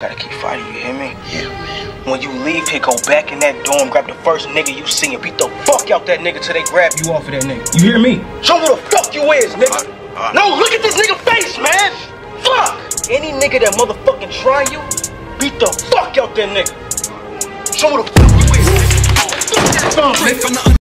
Gotta keep fighting, you hear me? Yeah, man. When you leave here, go back in that dorm, grab the first nigga you see and beat the fuck out that nigga till they grab you off of that nigga. You hear me? Show who the fuck you is, nigga. Uh, uh. no, look at this nigga face, man. Fuck. Any nigga that motherfucking try you, beat the fuck out that nigga. Show who the fuck you is. Fuck that.